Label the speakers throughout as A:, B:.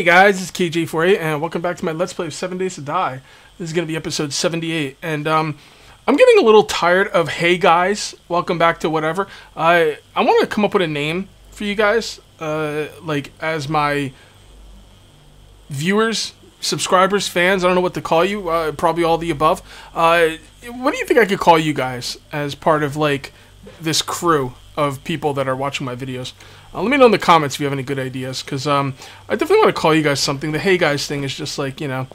A: Hey guys, it's KJ48 and welcome back to my Let's Play of 7 Days to Die. This is going to be episode 78 and um, I'm getting a little tired of hey guys, welcome back to whatever. I I want to come up with a name for you guys, uh, like as my viewers, subscribers, fans, I don't know what to call you, uh, probably all the above. Uh, what do you think I could call you guys as part of like this crew of people that are watching my videos? Uh, let me know in the comments if you have any good ideas, because um, I definitely want to call you guys something. The hey guys thing is just like, you know,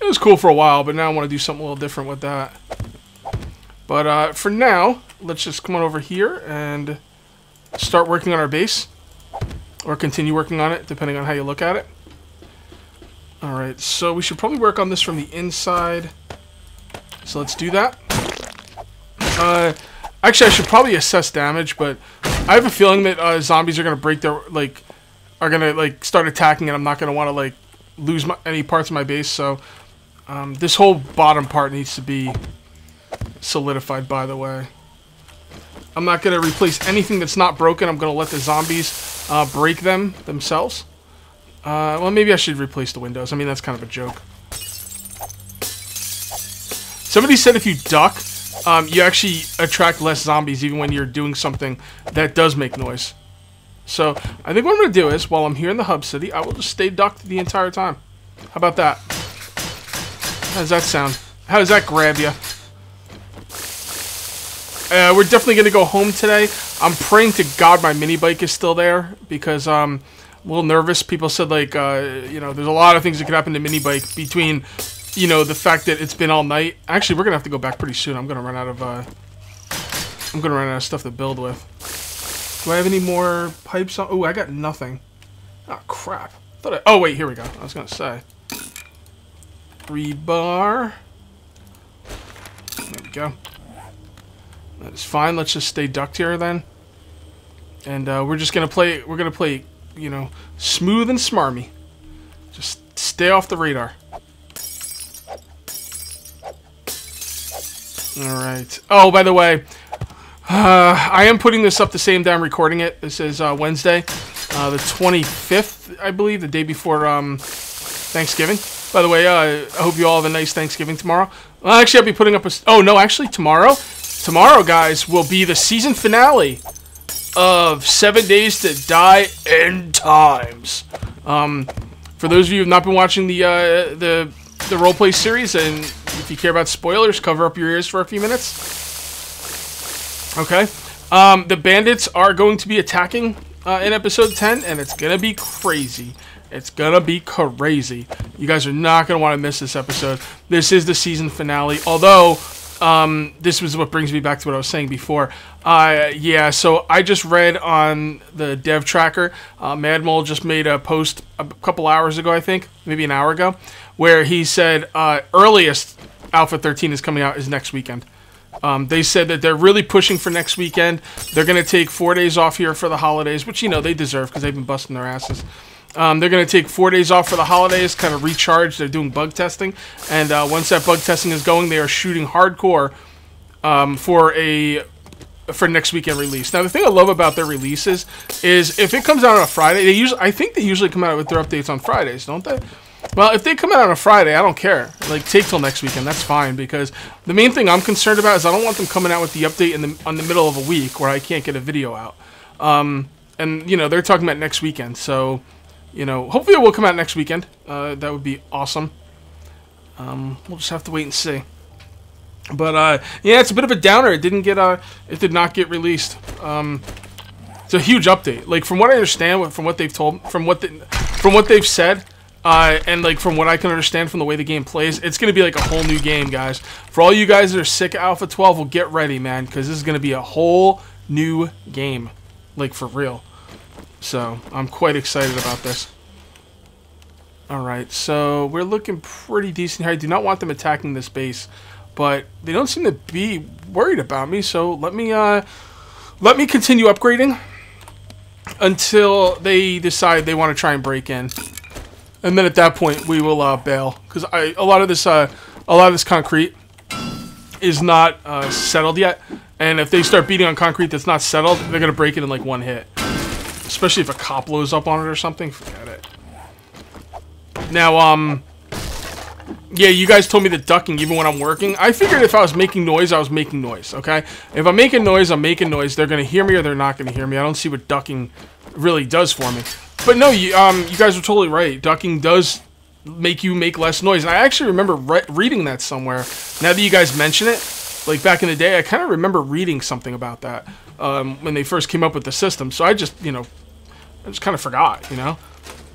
A: it was cool for a while, but now I want to do something a little different with that. But uh, for now, let's just come on over here and start working on our base. Or continue working on it, depending on how you look at it. Alright, so we should probably work on this from the inside. So let's do that. Uh, actually, I should probably assess damage, but I have a feeling that uh, zombies are gonna break their like are gonna like start attacking, and I'm not gonna want to like lose my, any parts of my base. So um, this whole bottom part needs to be solidified. By the way, I'm not gonna replace anything that's not broken. I'm gonna let the zombies uh, break them themselves. Uh, well, maybe I should replace the windows. I mean, that's kind of a joke. Somebody said if you duck, um, you actually attract less zombies even when you're doing something that does make noise. So, I think what I'm going to do is, while I'm here in the hub city, I will just stay ducked the entire time. How about that? How does that sound? How does that grab you? Uh, we're definitely going to go home today. I'm praying to God my mini bike is still there because um, I'm a little nervous. People said, like, uh, you know, there's a lot of things that could happen to mini bike between you know, the fact that it's been all night. Actually, we're going to have to go back pretty soon. I'm going to run out of, uh, I'm going to run out of stuff to build with. Do I have any more pipes on? Oh, I got nothing. Oh, crap. Thought I, oh, wait, here we go. I was going to say. Rebar. There we go. That is fine. Let's just stay ducked here then. And uh, we're just going to play, we're going to play, you know, smooth and smarmy. Just stay off the radar. Alright. Oh, by the way, uh, I am putting this up the same day I'm recording it. This is uh, Wednesday, uh, the 25th, I believe, the day before um, Thanksgiving. By the way, uh, I hope you all have a nice Thanksgiving tomorrow. Well, actually, I'll be putting up a... Oh, no, actually, tomorrow. Tomorrow, guys, will be the season finale of Seven Days to Die End Times. Um, for those of you who have not been watching the, uh, the, the roleplay series and if you care about spoilers, cover up your ears for a few minutes. Okay. Um, the bandits are going to be attacking uh, in episode 10, and it's going to be crazy. It's going to be crazy. You guys are not going to want to miss this episode. This is the season finale, although um, this was what brings me back to what I was saying before. Uh, yeah, so I just read on the dev tracker, uh, Madmole just made a post a couple hours ago, I think, maybe an hour ago, where he said uh, earliest Alpha 13 is coming out is next weekend. Um, they said that they're really pushing for next weekend. They're going to take four days off here for the holidays, which, you know, they deserve because they've been busting their asses. Um, they're going to take four days off for the holidays, kind of recharge. They're doing bug testing. And uh, once that bug testing is going, they are shooting hardcore um, for a for next weekend release. Now, the thing I love about their releases is if it comes out on a Friday, they usually I think they usually come out with their updates on Fridays, don't they? Well, if they come out on a Friday, I don't care. Like, take till next weekend. That's fine because the main thing I'm concerned about is I don't want them coming out with the update in the on the middle of a week where I can't get a video out. Um, and you know they're talking about next weekend, so you know hopefully it will come out next weekend. Uh, that would be awesome. Um, we'll just have to wait and see. But uh, yeah, it's a bit of a downer. It didn't get uh, it did not get released. Um, it's a huge update. Like from what I understand, from what they've told, from what the, from what they've said. Uh, and like from what I can understand from the way the game plays, it's gonna be like a whole new game, guys. For all you guys that are sick of Alpha 12, well, get ready, man, because this is gonna be a whole new game, like for real. So I'm quite excited about this. All right, so we're looking pretty decent here. I do not want them attacking this base, but they don't seem to be worried about me. So let me uh, let me continue upgrading until they decide they want to try and break in and then at that point we will uh, bail because I a lot of this uh, a lot of this concrete is not uh, settled yet, and if they start beating on concrete that's not settled, they're gonna break it in like one hit. Especially if a cop blows up on it or something. Forget it. Now, um, yeah, you guys told me the ducking even when I'm working. I figured if I was making noise, I was making noise, okay? If I'm making noise, I'm making noise. They're going to hear me or they're not going to hear me. I don't see what ducking really does for me. But no, you, um, you guys are totally right. Ducking does make you make less noise. And I actually remember re reading that somewhere. Now that you guys mention it, like back in the day, I kind of remember reading something about that um, when they first came up with the system. So I just, you know, I just kind of forgot, you know?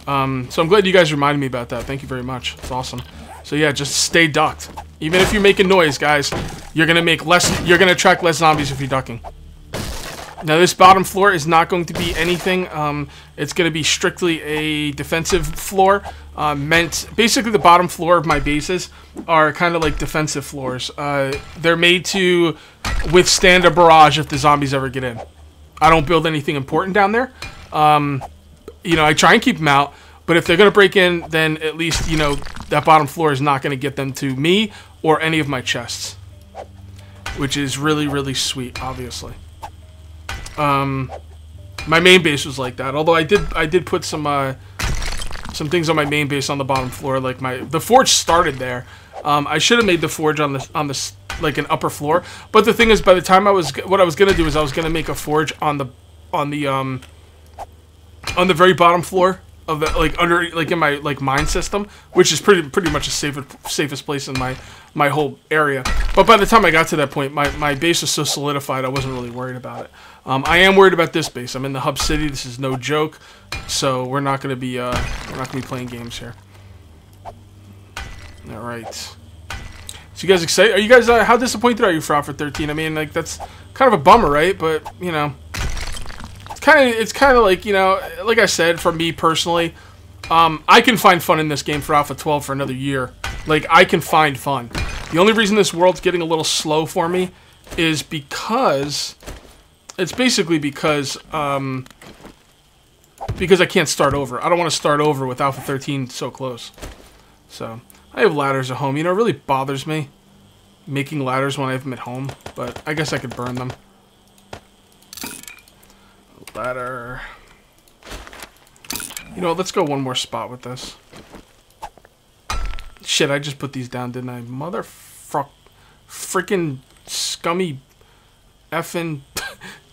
A: Um, so I'm glad you guys reminded me about that. Thank you very much. It's awesome. So yeah, just stay ducked. Even if you're making noise, guys, you're gonna make less. You're gonna attract less zombies if you're ducking. Now this bottom floor is not going to be anything. Um, it's going to be strictly a defensive floor. Uh, meant basically the bottom floor of my bases are kind of like defensive floors. Uh, they're made to withstand a barrage if the zombies ever get in. I don't build anything important down there. Um, you know, I try and keep them out. But if they're going to break in, then at least, you know, that bottom floor is not going to get them to me or any of my chests. Which is really, really sweet, obviously. Um, my main base was like that. Although I did, I did put some, uh, some things on my main base on the bottom floor. Like my, the forge started there. Um, I should have made the forge on the, on the, like an upper floor. But the thing is, by the time I was, what I was gonna do is I was gonna make a forge on the, on the, um, on the very bottom floor of the like under like in my like mine system, which is pretty pretty much the safest safest place in my my whole area. But by the time I got to that point, my my base was so solidified, I wasn't really worried about it. Um, I am worried about this base. I'm in the hub city. This is no joke. So we're not gonna be uh, we're not gonna be playing games here. All right. So you guys excited? Are you guys uh, how disappointed are you for Alpha 13? I mean, like that's kind of a bummer, right? But you know it's kind of it's kind of like you know, like I said, for me personally, um, I can find fun in this game for Alpha 12 for another year. Like I can find fun. The only reason this world's getting a little slow for me is because it's basically because um, because I can't start over. I don't want to start over with Alpha 13 so close. So I have ladders at home. You know, it really bothers me making ladders when I have them at home, but I guess I could burn them. Ladder. You know, let's go one more spot with this. Shit, I just put these down, didn't I? Motherfuck. Freaking scummy effing.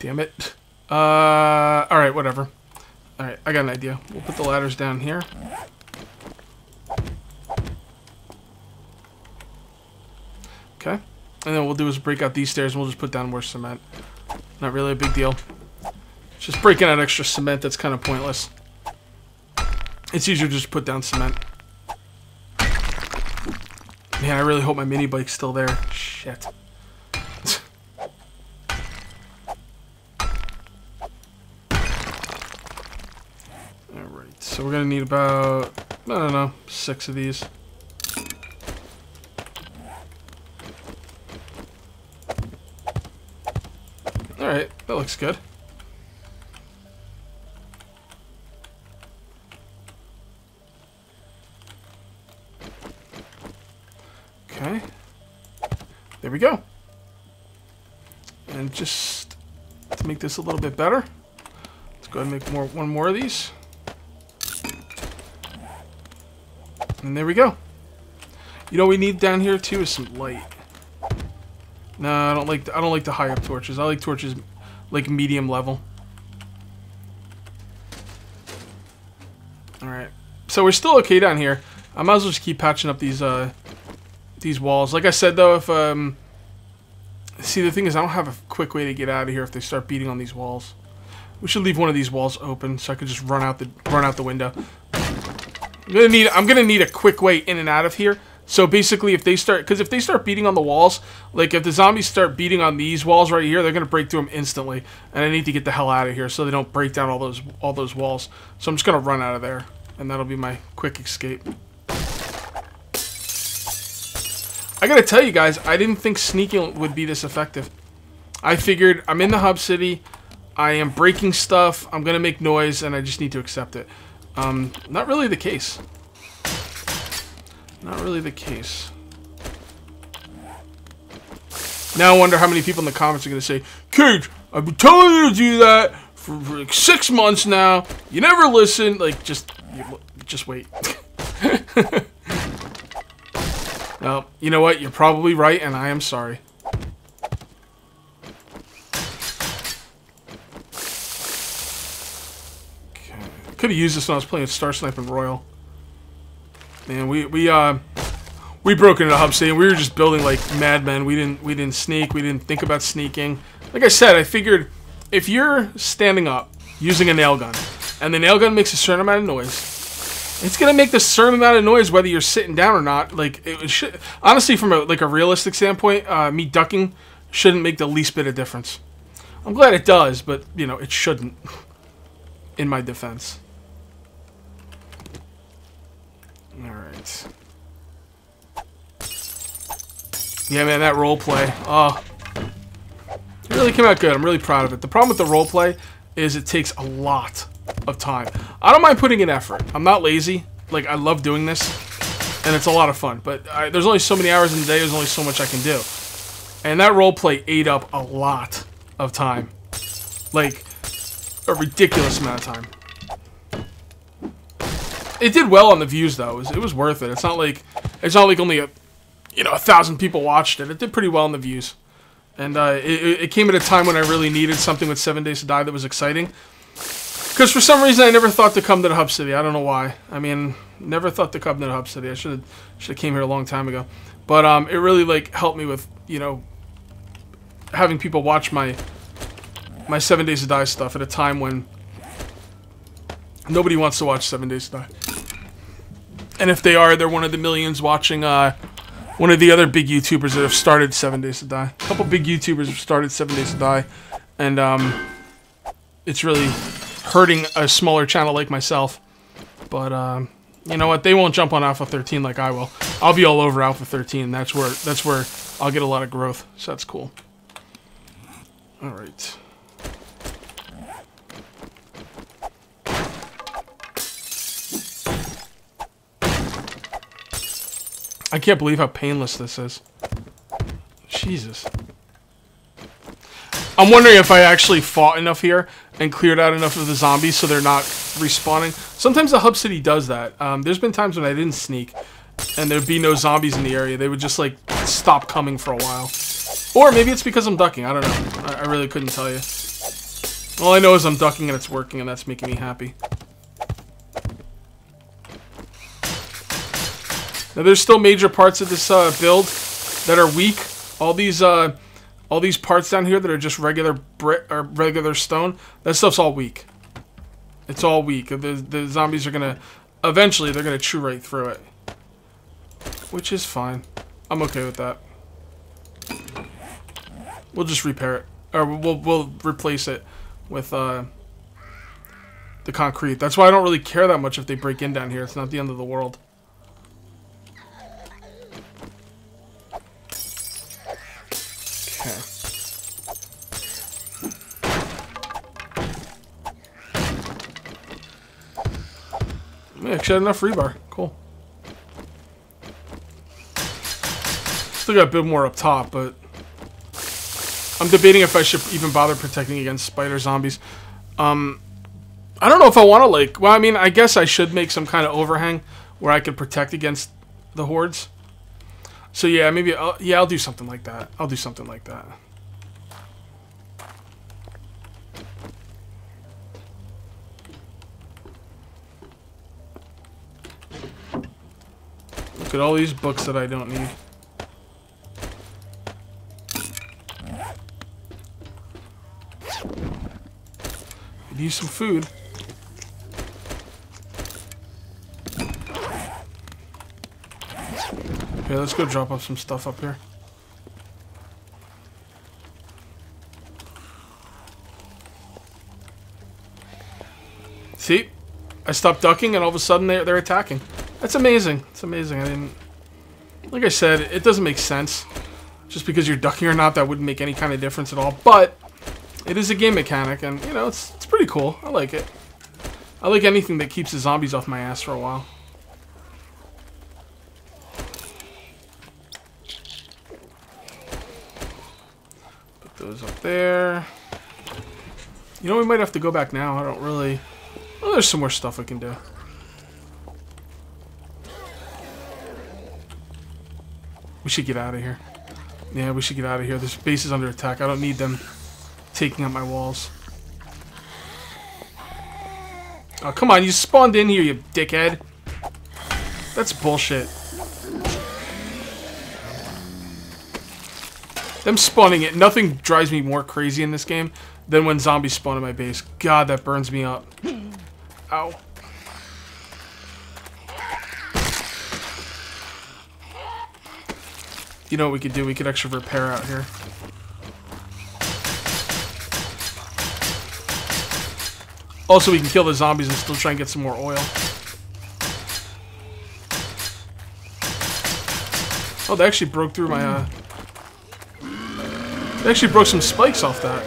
A: Damn it. Uh, alright, whatever. Alright, I got an idea. We'll put the ladders down here. Okay. And then what we'll do is break out these stairs and we'll just put down more cement. Not really a big deal. Just breaking out extra cement, that's kind of pointless. It's easier to just put down cement. Man, I really hope my mini bike's still there. Shit. So we're gonna need about, I don't know, six of these. Alright, that looks good. Okay. There we go. And just to make this a little bit better, let's go ahead and make more one more of these. And there we go. You know we need down here too is some light. No, I don't like the, I don't like the high up torches. I like torches like medium level. Alright. So we're still okay down here. I might as well just keep patching up these uh these walls. Like I said though, if um See, the thing is, I don't have a quick way to get out of here if they start beating on these walls. We should leave one of these walls open so I could just run out the run out the window. I'm gonna need I'm gonna need a quick way in and out of here. So basically, if they start, because if they start beating on the walls, like if the zombies start beating on these walls right here, they're gonna break through them instantly, and I need to get the hell out of here so they don't break down all those all those walls. So I'm just gonna run out of there, and that'll be my quick escape. I gotta tell you guys, I didn't think sneaking would be this effective. I figured I'm in the hub city, I am breaking stuff, I'm gonna make noise, and I just need to accept it. Um, not really the case. Not really the case. Now I wonder how many people in the comments are gonna say, Kage, I've been telling you to do that for, for like six months now. You never listen. Like, just, just wait. well, you know what? You're probably right, and I am sorry. Could have used this when I was playing Star Sniping Royal. Man, we we uh we broke into Hub City and we were just building like madmen. We didn't we didn't sneak. We didn't think about sneaking. Like I said, I figured if you're standing up using a nail gun and the nail gun makes a certain amount of noise, it's gonna make the certain amount of noise whether you're sitting down or not. Like it should, honestly, from a like a realistic standpoint, uh, me ducking shouldn't make the least bit of difference. I'm glad it does, but you know it shouldn't. In my defense. All Yeah, man, that role play. Oh, it really came out good. I'm really proud of it. The problem with the role play is it takes a lot of time. I don't mind putting in effort. I'm not lazy. Like, I love doing this, and it's a lot of fun. But I, there's only so many hours in the day. There's only so much I can do. And that role play ate up a lot of time. Like, a ridiculous amount of time. It did well on the views, though. It was, it was worth it. It's not like it's not like only a you know, a thousand people watched it. It did pretty well on the views. And uh, it, it came at a time when I really needed something with Seven Days to Die that was exciting. Because for some reason I never thought to come to the Hub City. I don't know why. I mean, never thought to come to the Hub City. I should have should have came here a long time ago. But um, it really like helped me with you know having people watch my my Seven Days to Die stuff at a time when nobody wants to watch Seven Days to Die. And if they are, they're one of the millions watching uh, one of the other big YouTubers that have started Seven Days to Die. A couple big YouTubers have started Seven Days to Die, and um, it's really hurting a smaller channel like myself. But um, you know what? They won't jump on Alpha 13 like I will. I'll be all over Alpha 13. That's where that's where I'll get a lot of growth. So that's cool. All right. I can't believe how painless this is. Jesus. I'm wondering if I actually fought enough here and cleared out enough of the zombies so they're not respawning. Sometimes the Hub City does that. Um, there's been times when I didn't sneak and there'd be no zombies in the area. They would just like stop coming for a while. Or maybe it's because I'm ducking. I don't know. I, I really couldn't tell you. All I know is I'm ducking and it's working and that's making me happy. Now there's still major parts of this uh, build that are weak. All these uh, all these parts down here that are just regular brick or regular stone, that stuff's all weak. It's all weak. The, the zombies are gonna eventually they're gonna chew right through it, which is fine. I'm okay with that. We'll just repair it, or we'll we'll replace it with uh, the concrete. That's why I don't really care that much if they break in down here. It's not the end of the world. Actually had enough rebar. Cool. Still got a bit more up top, but... I'm debating if I should even bother protecting against spider zombies. Um, I don't know if I want to, like... Well, I mean, I guess I should make some kind of overhang where I could protect against the hordes. So yeah, maybe... I'll, yeah, I'll do something like that. I'll do something like that. Look at all these books that I don't need. Could use some food. Okay, let's go drop off some stuff up here. See? I stopped ducking and all of a sudden they're, they're attacking. That's amazing. It's amazing. I didn't... Like I said, it doesn't make sense. Just because you're ducking or not, that wouldn't make any kind of difference at all. But, it is a game mechanic, and, you know, it's, it's pretty cool. I like it. I like anything that keeps the zombies off my ass for a while. those up there. You know, we might have to go back now. I don't really... Oh, there's some more stuff I can do. We should get out of here. Yeah, we should get out of here. This base is under attack. I don't need them taking out my walls. Oh, come on. You spawned in here, you dickhead. That's bullshit. Them spawning it. Nothing drives me more crazy in this game than when zombies spawn in my base. God, that burns me up. Ow. You know what we could do? We could extra repair out here. Also, we can kill the zombies and still try and get some more oil. Oh, they actually broke through my, uh... They actually broke some spikes off that.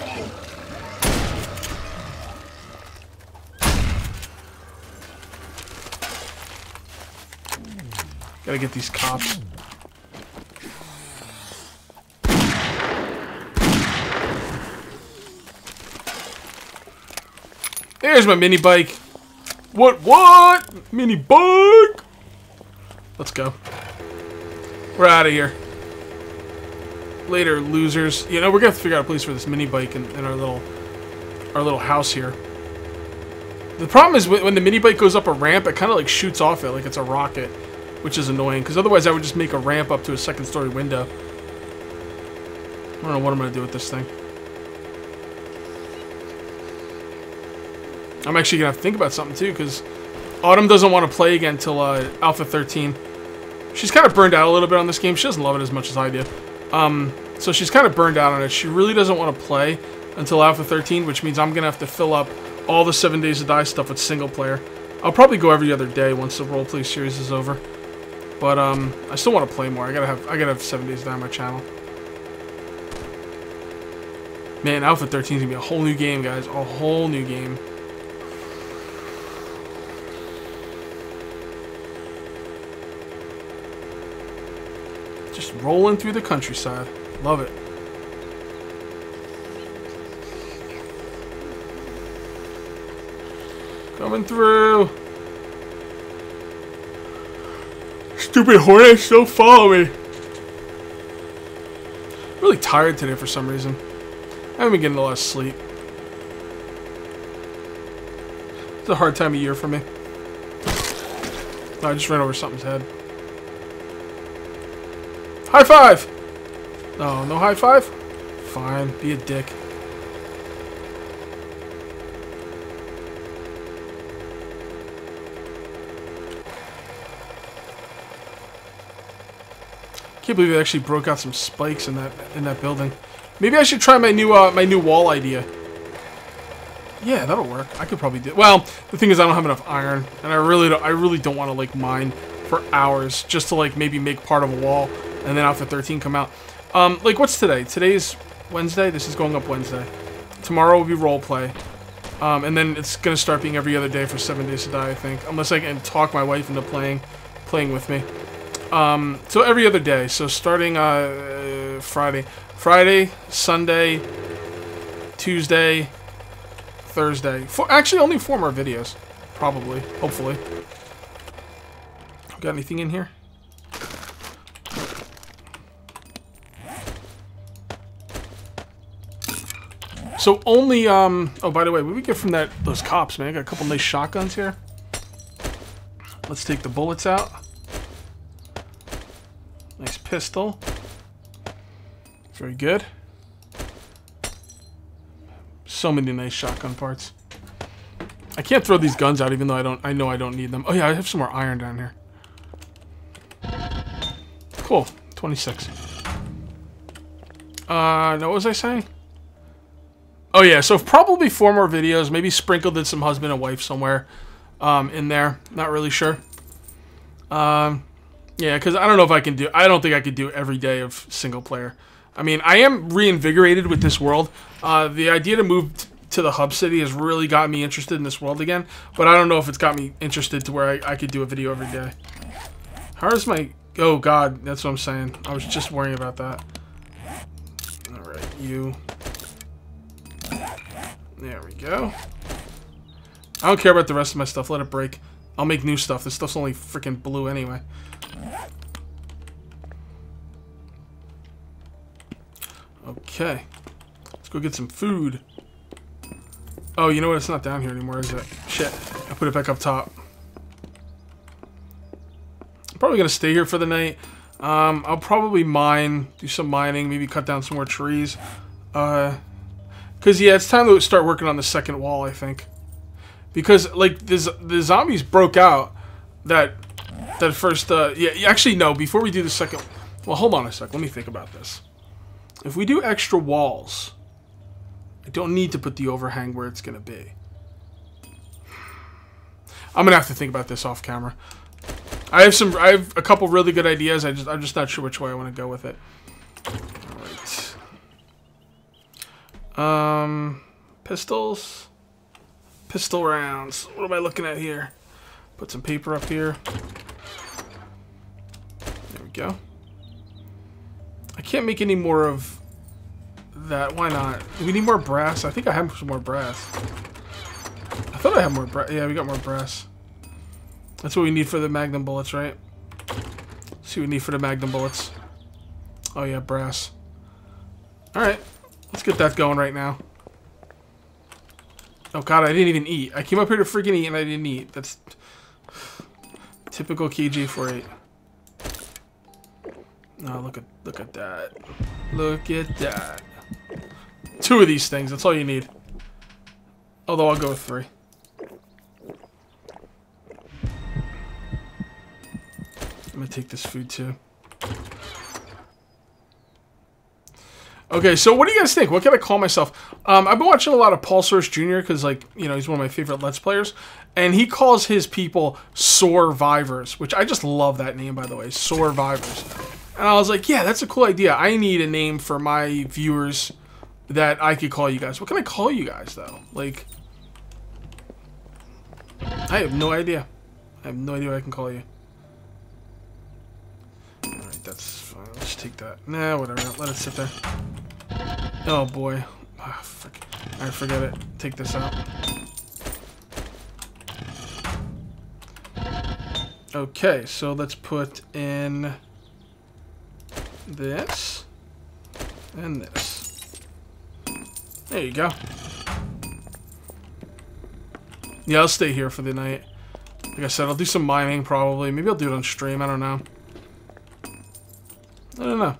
A: Gotta get these cops. There's my mini bike. What, what? Mini bike? Let's go. We're out of here. Later, losers. You know, we're gonna have to figure out a place for this mini bike in, in our little our little house here. The problem is when the mini bike goes up a ramp, it kind of like shoots off it like it's a rocket, which is annoying. Because otherwise, I would just make a ramp up to a second story window. I don't know what I'm gonna do with this thing. I'm actually gonna have to think about something too, because Autumn doesn't want to play again until uh, Alpha 13. She's kind of burned out a little bit on this game. She doesn't love it as much as I do. Um, so she's kind of burned out on it. She really doesn't want to play until Alpha 13, which means I'm gonna have to fill up all the Seven Days to Die stuff with single player. I'll probably go every other day once the roleplay series is over. But um, I still want to play more. I gotta have I gotta have Seven Days to Die on my channel. Man, Alpha 13 is gonna be a whole new game, guys. A whole new game. Just rolling through the countryside. Love it. Coming through. Stupid hornets don't follow me. Really tired today for some reason. I haven't been getting a lot of sleep. It's a hard time of year for me. Oh, I just ran over something's head. High five! No, no high five? Fine, be a dick. Can't believe they actually broke out some spikes in that in that building. Maybe I should try my new uh, my new wall idea. Yeah, that'll work. I could probably do. Well, the thing is, I don't have enough iron, and I really don't. I really don't want to like mine for hours just to like maybe make part of a wall and then Alpha 13 come out. Um, like, what's today? Today's Wednesday? This is going up Wednesday. Tomorrow will be roleplay. Um, and then it's going to start being every other day for 7 Days to Die, I think. Unless I can talk my wife into playing playing with me. Um, so every other day. So starting uh, Friday. Friday, Sunday, Tuesday, Thursday. Actually, only four more videos. Probably. Hopefully. Got anything in here? So only, um, oh, by the way, what we get from that, those cops, man? I got a couple nice shotguns here. Let's take the bullets out. Nice pistol. Very good. So many nice shotgun parts. I can't throw these guns out even though I don't, I know I don't need them. Oh yeah, I have some more iron down here. Cool. 26. Uh, now what was I saying? Oh yeah, so probably four more videos, maybe sprinkled in some husband and wife somewhere um, in there. Not really sure. Um, yeah, because I don't know if I can do. I don't think I could do every day of single player. I mean, I am reinvigorated with this world. Uh, the idea to move to the hub city has really got me interested in this world again. But I don't know if it's got me interested to where I, I could do a video every day. How's my... Oh, God. That's what I'm saying. I was just worrying about that. Alright, you... There we go. I don't care about the rest of my stuff. Let it break. I'll make new stuff. This stuff's only freaking blue anyway. Okay. Let's go get some food. Oh, you know what? It's not down here anymore, is it? Shit. I put it back up top. I'm probably going to stay here for the night. Um, I'll probably mine, do some mining, maybe cut down some more trees. Uh, Because, yeah, it's time to start working on the second wall, I think. Because, like, the, the zombies broke out that that first, uh, yeah, actually, no, before we do the second, well, hold on a sec, let me think about this. If we do extra walls, I don't need to put the overhang where it's going to be. I'm going to have to think about this off camera. I have some, I have a couple really good ideas, I just, I'm just not sure which way I want to go with it. Um, pistols. Pistol rounds. What am I looking at here? Put some paper up here There we go. I can't make any more of that. Why not? Do we need more brass? I think I have some more brass. I thought I had more brass. Yeah, we got more brass. That's what we need for the magnum bullets, right? Let's see what we need for the magnum bullets. Oh yeah, brass. Alright. Let's get that going right now. Oh god, I didn't even eat. I came up here to freaking eat and I didn't eat. That's typical KG48. Oh, look at look at that. Look at that. Two of these things, that's all you need. Although I'll go with three. I'm gonna take this food too. Okay, so what do you guys think? What can I call myself? Um, I've been watching a lot of Paul Soares Jr. because, like, you know, he's one of my favorite Let's Players. And he calls his people Survivors, which I just love that name, by the way. Survivors. And I was like, yeah, that's a cool idea. I need a name for my viewers that I could call you guys. What can I call you guys, though? Like, I have no idea. I have no idea what I can call you. Alright, that's fine. Let's take that. Nah, whatever. Let it sit there. Oh, boy. Ah, oh, frick. Alright, forget it. Take this out. Okay, so let's put in this, and this. There you go. Yeah, I'll stay here for the night. Like I said, I'll do some mining probably. Maybe I'll do it on stream. I don't know. I don't know.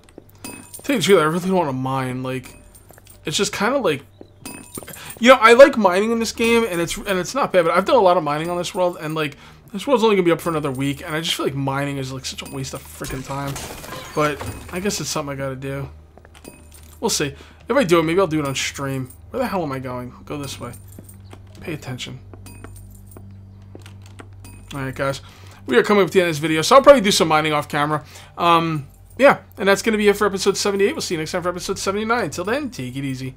A: The truth, I really don't want to mine. Like, it's just kind of like, you know, I like mining in this game, and it's and it's not bad. But I've done a lot of mining on this world, and like, this world's only gonna be up for another week, and I just feel like mining is like such a waste of freaking time. But I guess it's something I gotta do. We'll see. If I do it, maybe I'll do it on stream. Where the hell am I going? Go this way. Pay attention. Alright, guys. We are coming up to the end of this video, so I'll probably do some mining off camera. Um, yeah, and that's going to be it for episode 78. We'll see you next time for episode 79. Until then, take it easy.